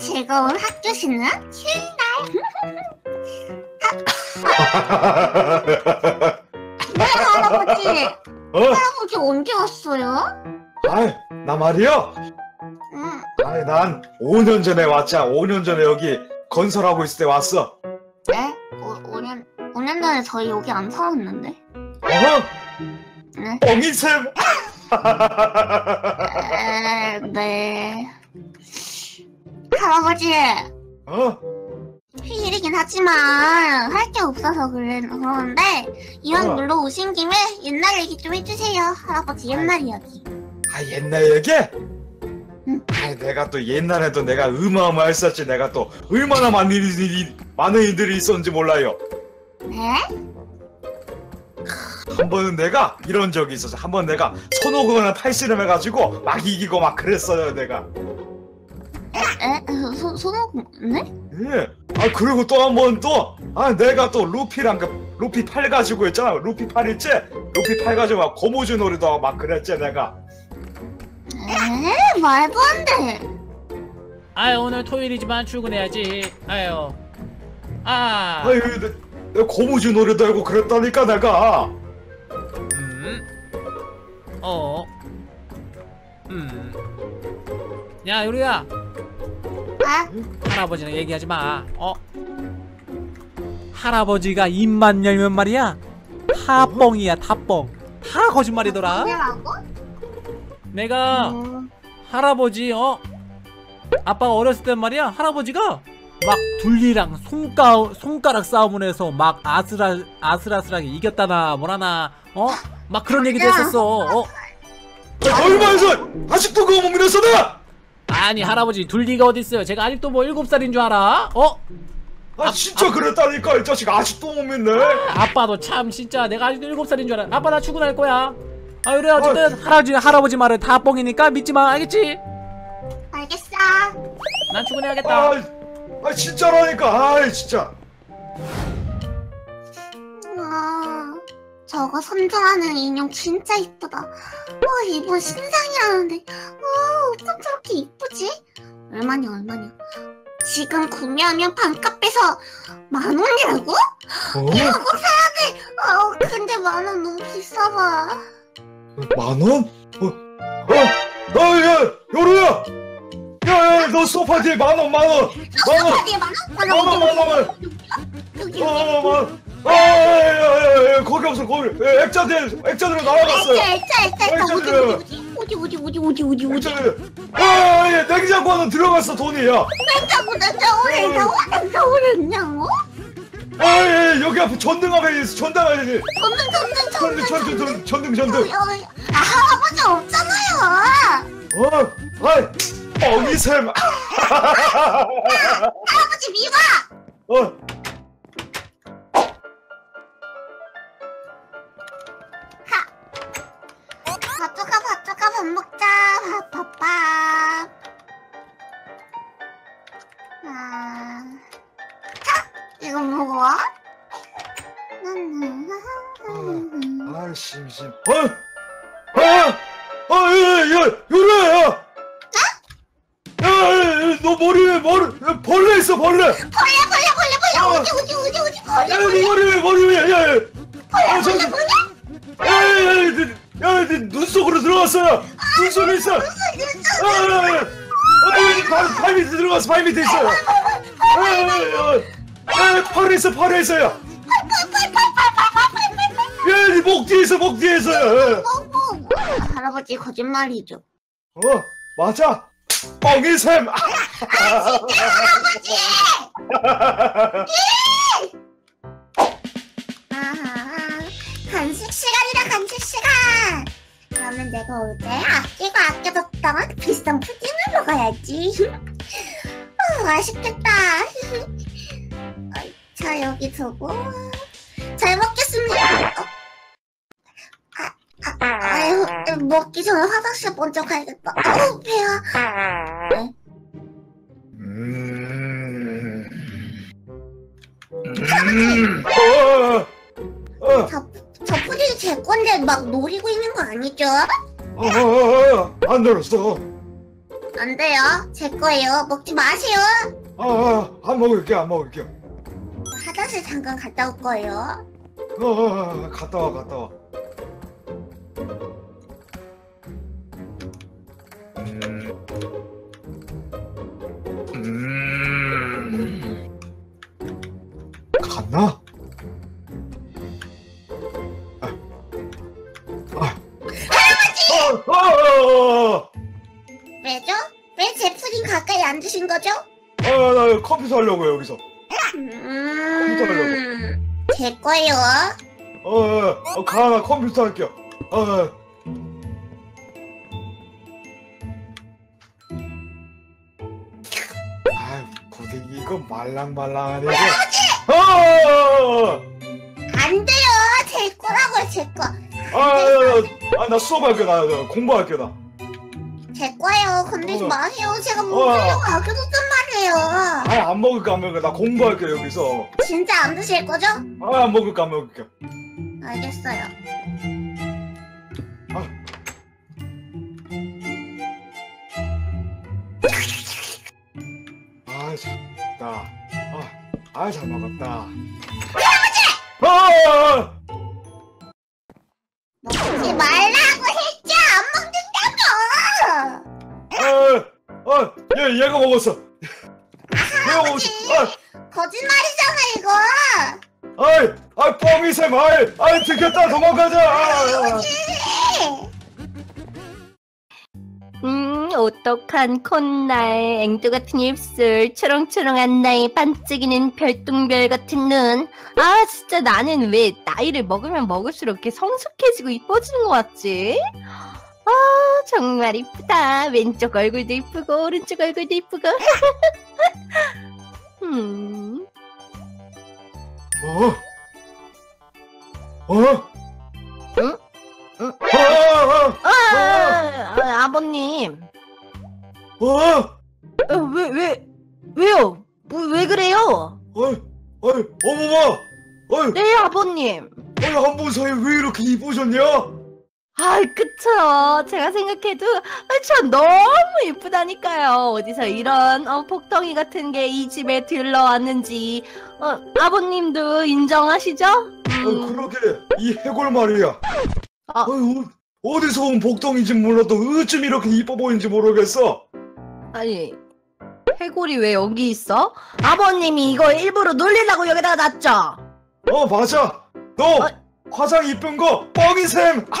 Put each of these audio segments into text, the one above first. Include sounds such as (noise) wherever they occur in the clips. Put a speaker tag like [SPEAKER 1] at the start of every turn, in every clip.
[SPEAKER 1] 즐거운 학교 신는 네 할아버지
[SPEAKER 2] 어?
[SPEAKER 1] 할아버지 언제 왔어요?
[SPEAKER 2] 아이, 나 말이야.
[SPEAKER 1] 응
[SPEAKER 2] 아이, 난 5년 전에 왔자. 5년 전에 여기 건설하고 있을 때 왔어.
[SPEAKER 1] 네? 오, 5년 5년 전에 저희 여기 안 살았는데
[SPEAKER 2] 어?
[SPEAKER 1] 네
[SPEAKER 2] 뻥이셈. (laughs)
[SPEAKER 1] 에, 네 할아버지
[SPEAKER 2] 어?
[SPEAKER 1] 휴일이긴 하지만 할 게 없어서 그래 그러는데 이왕
[SPEAKER 2] 어.
[SPEAKER 1] 놀러 오신 김에 옛날 얘기 좀 해주세요 할아버지 옛날 이야기
[SPEAKER 2] 아, 옛날 얘기?
[SPEAKER 1] 응.
[SPEAKER 2] 아, 내가 또 옛날에도 내가 어마어마했었지. 내가 또 얼마나 많은 일이, 많은 일들이 있었는지 몰라요.
[SPEAKER 1] 네?
[SPEAKER 2] 한 번은 내가 이런 적이 있었어. 한 번 내가 손오거나 팔씨름 해가지고 막 이기고 막 그랬어요, 내가.
[SPEAKER 1] 에? 소, 손오공 네?
[SPEAKER 2] 예. 아 그리고 또 한 번 또 아 내가 또 루피랑 그 루피 팔 가지고 있잖아. 루피 팔 있지? 루피 팔 가지고 막 고무줄 놀이도 하고 막 그랬지 내가.
[SPEAKER 1] 에? 말도 안 돼
[SPEAKER 3] 아유 오늘 토요일이지만 출근해야지 아유 아
[SPEAKER 2] 아유 내, 내 고무줄 놀이도 하고 그랬다니까 내가.
[SPEAKER 3] 음. 어. 음. 야, 요리야.
[SPEAKER 1] 아?
[SPEAKER 3] 할아버지랑 얘기하지 마. 어? 할아버지가 입만 열면 말이야. 다 뻥이야, 다 뻥. 다 거짓말이더라.
[SPEAKER 1] 뭐라고?
[SPEAKER 3] 내가
[SPEAKER 1] 음,
[SPEAKER 3] 할아버지 어? 아빠가 어렸을 땐 말이야. 할아버지가 막 둘리랑 손가 손가락 싸움을 해서 막 아슬아 아슬아슬하게 이겼다나 뭐라나 어? 막 그런 얘기도 했었어. 어?
[SPEAKER 2] 얼마에서 아직도 그거 못 믿었어 나.
[SPEAKER 3] 아니 할아버지 둘리가 어딨어요 제가 아직도 뭐 일곱 살인 줄 알아? 어?
[SPEAKER 2] 아 진짜 그랬다니까 이 자식 아직도 못 믿네.
[SPEAKER 3] 아빠도 참 진짜 내가 아직도 일곱 살인 줄 알아 아빠 나 출근할 거야 아 그래 어쨌든 할아버지 할아버지 말은 다 뻥이니까 믿지마 알겠지?
[SPEAKER 1] 알겠어
[SPEAKER 3] 난 출근해야겠다
[SPEAKER 2] 아, 아 진짜라니까. 아 진짜.
[SPEAKER 1] 와 저거 선정하는 인형 진짜 이쁘다 와 이번 신상이라는데 와 어쩜 저렇게 이쁘지? 얼마냐 얼마냐 지금 구매하면 반값에서 만 원이라고?
[SPEAKER 2] 어?
[SPEAKER 1] 이거 꼭 사야 돼. 어, 근데 만 원 너무 비싸봐.
[SPEAKER 2] 만 원? 어? 어? 어 야 요루야. 야 야 너 소파 뒤에 만 원, 만 원, 만 원.
[SPEAKER 1] 어디에 만 원?
[SPEAKER 2] 만만 원,
[SPEAKER 1] 원,
[SPEAKER 2] 만 원, 만 원.
[SPEAKER 1] 여기.
[SPEAKER 2] 어, 만. 아, 야, 야, 야, 거기 없어, 거기. 야, 액자들, 액자들로 날아갔어요.
[SPEAKER 1] 액자, 액자, 액자, 액자. 어디, 어디, 어디, 어디, 어디, 어디.
[SPEAKER 2] 액자들. 아, 야, 냉장고 안에 들어갔어, 돈이. 야.
[SPEAKER 1] 냉장고, 냉장고, 냉장고, 냉장고, 냉장고.
[SPEAKER 2] 아, 야, 여기 앞에 전등 앞에 있어, 전등 앞에 있어.
[SPEAKER 1] 전등, 전등,
[SPEAKER 2] 전등,
[SPEAKER 1] 전등.
[SPEAKER 2] 전등, 전등, 전등.
[SPEAKER 1] 어, 어, 아, 할아버지 없잖아요.
[SPEAKER 2] 어, 아이, 뻥이셈.
[SPEAKER 1] 할아버지 미워.
[SPEAKER 2] 어,
[SPEAKER 1] 어. 어디, 어디, 어디, 어디,
[SPEAKER 2] 야,
[SPEAKER 1] 벌레,
[SPEAKER 2] 너
[SPEAKER 1] 벌레,
[SPEAKER 2] 머리 위에, 머리 위에, 야, 야. 아, 저기,
[SPEAKER 1] 벌레.
[SPEAKER 2] 야, 야, 야, 야, 야, 네 눈속으로 들어갔어요. 눈 속에 있어. 아, 야, 야. 아, 여기 발, 발 밑에 들어갔어, 발 밑에 있어요. 아, 야, 야, 야, 야, 팔에 있어, 팔에 있어요. 야, 네목 뒤에 있어, 목 뒤에. 예.
[SPEAKER 1] 뭐, 뭐, 뭐. 할아버지 거짓말이죠.
[SPEAKER 2] 어, 맞아. 뻥이셈.
[SPEAKER 1] 아 하, 간식 시간이다 간식 시간. 그러면 내가 어제 아끼고 아껴뒀던 비싼 푸딩을 먹어야지. 아, 맛있겠다. 어, 자 여기 두고 잘 먹겠습니다. 어. 아, 아, 아유, 먹기 전에 화장실 먼저 가야겠다. 아우 배야.
[SPEAKER 2] 음. 음. 어, 어,
[SPEAKER 1] 저, 저 푸딩이 제 건데 막 노리고 있는 거 아니죠?
[SPEAKER 2] 어, 어, 어, 안 들었어.
[SPEAKER 1] 안 돼요. 제 거예요. 먹지 마세요.
[SPEAKER 2] 아, 아, 안 먹을게, 안 먹을게.
[SPEAKER 1] 화장실 잠깐 갔다 올 거예요.
[SPEAKER 2] 어, 어, 어, 갔다 와, 갔다 와. 아, 나 컴퓨터 하려고 여기서.
[SPEAKER 1] 음, 제 거예요.
[SPEAKER 2] 어, 어, 어, 가, 나 컴퓨터 할게요. 어, 어. 아유, 이거 말랑말랑하네. 이거. 어, 어, 어,
[SPEAKER 1] 안 돼요. 제 거라고요, 제 거.
[SPEAKER 2] 어. 아, 아, 나 수업할게, 나, 나 공부할게, 나.
[SPEAKER 1] 제 거예요. 건들지
[SPEAKER 2] 어.
[SPEAKER 1] 마세요. 제가
[SPEAKER 2] 어.
[SPEAKER 1] 먹으려고 아껴뒀단 말이에요.
[SPEAKER 2] 아, 안 먹을까, 안 먹을까. 나 공부할게, 여기서.
[SPEAKER 1] 진짜 안 드실 거죠?
[SPEAKER 2] 아, 안 먹을까, 안 먹을게.
[SPEAKER 1] 알겠어요.
[SPEAKER 2] 아, 잘 먹었다. 아, 아, 잘 먹었다. 아!
[SPEAKER 1] 먹지 말라고 했죠. 안 먹는다며.
[SPEAKER 2] 아, 아, 얘, 얘가 먹었어. 얘가 먹었어.
[SPEAKER 1] 거짓말이잖아 이거.
[SPEAKER 2] 아, 아이, 아이, 뻥이셈, 아이, 아이, 들켰다, 도망가자. 아, 아.
[SPEAKER 4] 음, 오똑한 콧날, 앵두 같은 입술, 초롱초롱한 나의 반짝이는 별똥별 같은 눈. 아, 진짜 나는 왜 나이를 먹으면 먹을수록 이렇게 성숙해지고 이뻐지는 것 같지? 아, 정말 이쁘다. 왼쪽 얼굴도 이쁘고, 오른쪽 얼굴도 이쁘고. (laughs) 음,
[SPEAKER 2] 어? 어?
[SPEAKER 4] 응? 응?
[SPEAKER 2] 아, 아,
[SPEAKER 4] 아, 아, 아버님.
[SPEAKER 2] 아, 어?
[SPEAKER 4] 어, 왜, 왜, 왜요? 뭐, 왜 그래요?
[SPEAKER 2] 어이, 어이, 어머마, 어이,
[SPEAKER 4] 네, 아버님.
[SPEAKER 2] 어이, 한분 사이에 왜 이렇게 이쁘셨냐?
[SPEAKER 4] 아이 그쵸 제가 생각해도 아, 참 너무 이쁘다니까요 어디서 이런 어, 복덩이 같은 게 이 집에 들러왔는지 어, 아버님도 인정하시죠?
[SPEAKER 2] 어,
[SPEAKER 4] 음,
[SPEAKER 2] 그러게, 이 해골 말이야.
[SPEAKER 4] 아.
[SPEAKER 2] 어이, 어, 어디서 온 복덩인지 몰라도 어쩜 이렇게 이뻐 보이는지 모르겠어.
[SPEAKER 4] 아니 해골이 왜 여기 있어? 아버님이 이거 일부러 놀리려고 여기다가 놨죠?
[SPEAKER 2] 어, 맞아. 너
[SPEAKER 4] 어?
[SPEAKER 2] 화장 이쁜 거 뻥이셈. (laughs)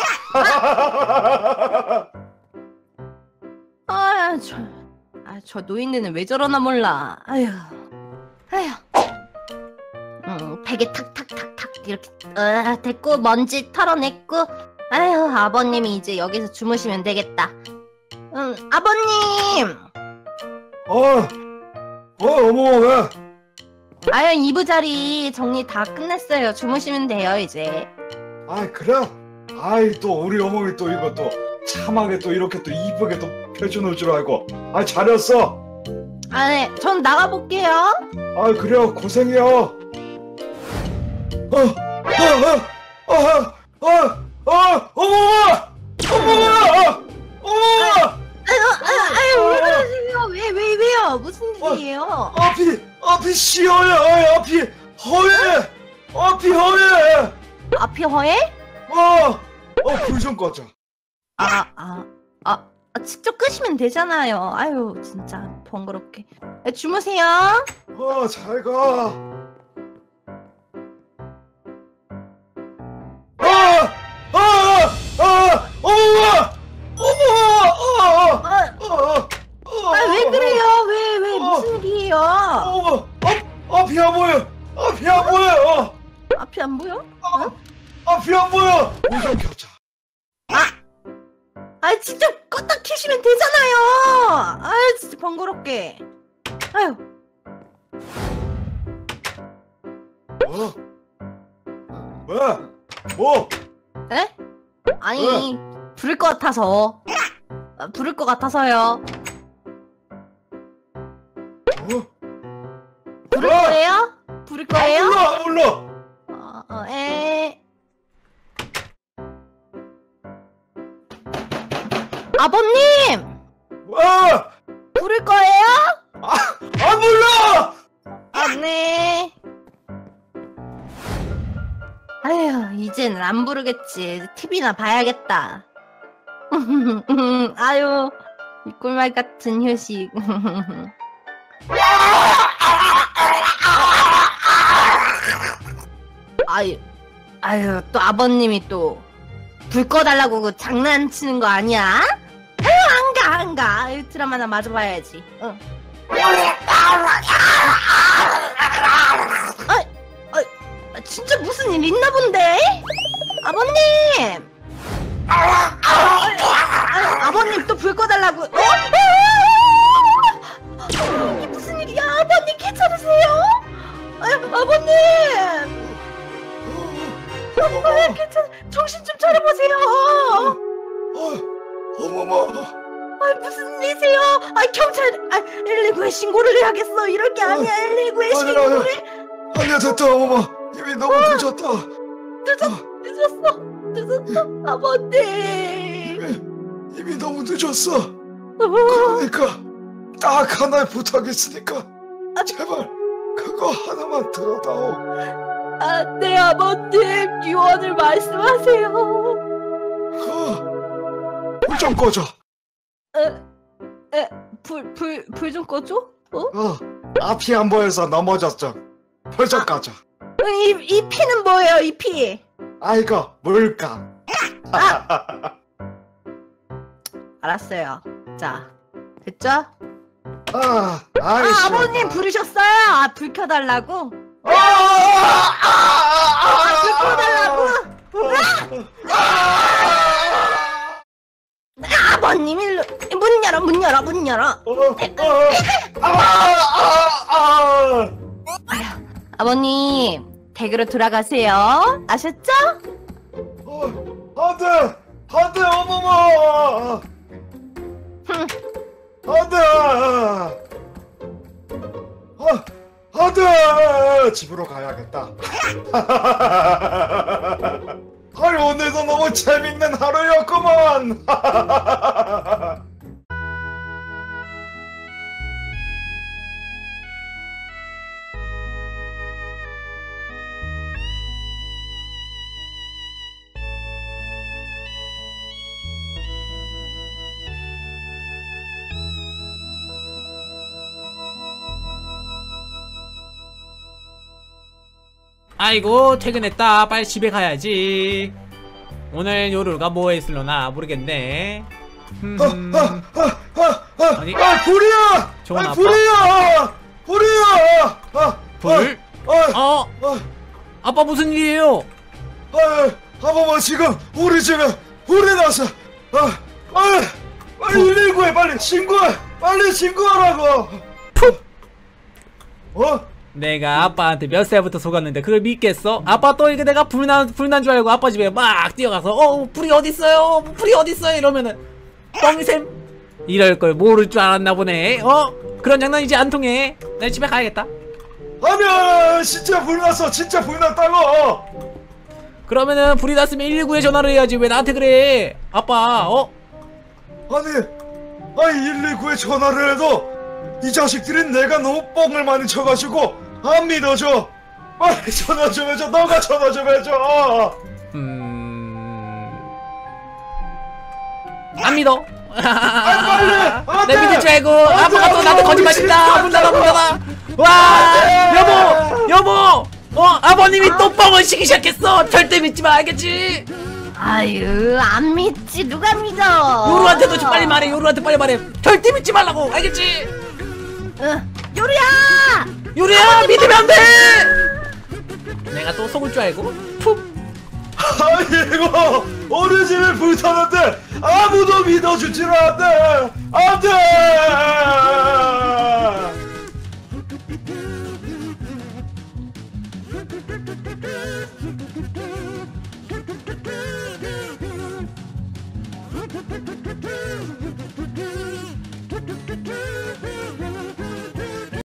[SPEAKER 4] 아, 저, 아, 저 노인네는 왜 저러나 몰라. 아휴, 아휴. 음, 베개 탁탁탁탁 이렇게 어, 됐고 먼지 털어냈고. 아휴, 아버님이 이제 여기서 주무시면 되겠다. 음, 아버님.
[SPEAKER 2] 어, 어, 어머 왜?
[SPEAKER 4] 아유, 이부 자리 정리 다 끝냈어요. 주무시면 돼요, 이제.
[SPEAKER 2] 아 그래? 아이 또 우리 어머니 또 이거 또 참하게 또 이렇게 또 이쁘게 또 펼쳐놓을 줄 알고 아 잘했어
[SPEAKER 4] 아, 네, 전 나가볼게요.
[SPEAKER 2] 아 그래 고생이야 어, 어어 어 어 어 어 어머마 어머마 어머마
[SPEAKER 4] 아유, 아유, 아유, 왜 그러세요? 왜, 왜, 왜요? 무슨
[SPEAKER 2] 어.
[SPEAKER 4] 일이에요?
[SPEAKER 2] 앞이 앞이 시어야 어이, 앞이 허해 앞이 허해
[SPEAKER 4] 앞이 허해?
[SPEAKER 2] 어 어 불 좀 꺼져
[SPEAKER 4] 아, 아, 아, 아, 직접 끄시면 되잖아요. 아유, 진짜 번거롭게. 네, 주무세요.
[SPEAKER 2] 어 잘 가
[SPEAKER 4] 왜?
[SPEAKER 2] 뭐?
[SPEAKER 4] 에? 아니, 부를 것 같아서. 아, 부를 것 같아서요.
[SPEAKER 2] 어?
[SPEAKER 4] 부를
[SPEAKER 2] 왜?
[SPEAKER 4] 거예요? 부를
[SPEAKER 2] 안
[SPEAKER 4] 거예요?
[SPEAKER 2] 불러! 안 불러!
[SPEAKER 4] 어, 어, 에. 아버님! 이제는 안 부르겠지. TV나 봐야겠다. (laughs) 아유, 이 꿀말 같은 휴식. (laughs) 아유, 아유, 또 아버님이 또 불 꺼달라고 그 장난치는 거 아니야? 아유, 안 가, 안 가. 드라마나 마저 봐야지. 응. 진짜 무슨 일 있나 본데? 아버님! 아, 아, 아버님 또 불 꺼달라고. 어? 아, 이게 무슨 일이야? 아버님 괜찮으세요? 아, 아버님! 아버님 괜찮? 정신 좀 차려보세요.
[SPEAKER 2] 어, 어머머.
[SPEAKER 4] 아, 무슨 일이세요? 아, 경찰, 아, 119에 신고를 해야겠어. 이럴 게 아니야. 119에
[SPEAKER 2] 아니, 아니, 아니.
[SPEAKER 4] 신고를.
[SPEAKER 2] 아니야 됐다 어머머. 이미 너무 늦었다.
[SPEAKER 4] 늦었, 늦었어. 늦었어. 아버님.
[SPEAKER 2] 이미, 이미 너무 늦었어. 그러니까 딱 하나의 부탁이 있으니까 제발 그거 하나만 들어다오.
[SPEAKER 4] 아, 네, 아버님. 유언을 말씀하세요.
[SPEAKER 2] 그 불좀 꺼줘.
[SPEAKER 4] 에, 에, 불, 불, 불 좀 꺼줘? 어?
[SPEAKER 2] 어 앞이 안 보여서 넘어졌죠. 불좀 꺼줘.
[SPEAKER 4] 이, 이 피는 뭐예요, 이 피?
[SPEAKER 2] 아이고 물감.
[SPEAKER 4] 알았어요. 자, 됐죠?
[SPEAKER 2] 아, 아이
[SPEAKER 4] 아, 아버님 부르셨어요? 아, 불 켜달라고?
[SPEAKER 2] 아, 아, 아,
[SPEAKER 4] 아, 불 켜달라고? 아, 아버님, 일로, 문 열어, 문 열어, 문 열어.
[SPEAKER 2] 어, 어, 아, 아, 아.
[SPEAKER 4] 아버님, 댁으로 돌아가세요. 아셨죠?
[SPEAKER 2] 어, 안돼, 안돼, 어머머,
[SPEAKER 4] 흠.
[SPEAKER 2] 안돼, 아, 안돼, 집으로 가야겠다. (laughs) 아이 오늘도 너무 재밌는 하루였구만. (laughs)
[SPEAKER 3] 아이고 퇴근했다 빨리 집에 가야지 오늘 요루가 뭐 했을려나 모르겠네 흠흠.
[SPEAKER 2] 아, 아, 아,
[SPEAKER 3] 아니.
[SPEAKER 2] 아, 불이야!
[SPEAKER 3] 좋은
[SPEAKER 2] 아,
[SPEAKER 3] 아빠.
[SPEAKER 2] 불이야! 불이야! 아,
[SPEAKER 3] 불?
[SPEAKER 2] 아,
[SPEAKER 3] 어?
[SPEAKER 2] 아,
[SPEAKER 3] 아빠 무슨 일이에요?
[SPEAKER 2] 아, 아버마 지금 우리 집에 불이 났어. 아, 아, 빨리 119해 빨리 신고해. 빨리 신고하라고.
[SPEAKER 3] 푹!
[SPEAKER 2] 어?
[SPEAKER 3] 내가 아빠한테 몇 살부터 속았는데 그걸 믿겠어? 아빠 또 이게 내가 불난 불난 줄 알고 아빠 집에 막 뛰어가서 어 불이 어딨어요? 불이 어딨어요? 이러면은 뻥샘 이럴 걸 모를 줄 알았나 보네. 어 그런 장난 이제 안 통해. 내 집에 가야겠다.
[SPEAKER 2] 아니야, 진짜 불 났어. 진짜 불 났다고.
[SPEAKER 3] 그러면은 불이 났으면 119에 전화를 해야지 왜 나한테 그래? 아빠 어?
[SPEAKER 2] 아니, 아니 119에 전화를 해도 이 자식들이 내가 너무 뻥을 많이 쳐가지고 안 믿어줘. 빨리 전화 좀 해줘. 너가 전화 좀 해줘.
[SPEAKER 3] 음... 안 믿어.
[SPEAKER 2] 빨리! 안 (laughs)
[SPEAKER 3] 내
[SPEAKER 2] 돼!
[SPEAKER 3] 믿을 줄 알고
[SPEAKER 2] 안
[SPEAKER 3] 아빠가
[SPEAKER 2] 돼!
[SPEAKER 3] 또 나한테 거짓말 친다. 문 닫아 문 닫아. 와 여보 여보 어 아버님이 또 뻥을 치기 시작했어. 절대 믿지 마 알겠지?
[SPEAKER 4] 아유, 안 믿지. 누가 믿어?
[SPEAKER 3] 요루한테도 좀 빨리 말해. 요루한테 빨리 말해. 절대 믿지 말라고 알겠지?
[SPEAKER 4] 응. 요리야!
[SPEAKER 3] 유리야 믿으면 돼! 내가 또 속을 줄 알고? 푹
[SPEAKER 2] 아이고 어느 집에 불타는데 아무도 믿어주질 않네. 안돼 안돼!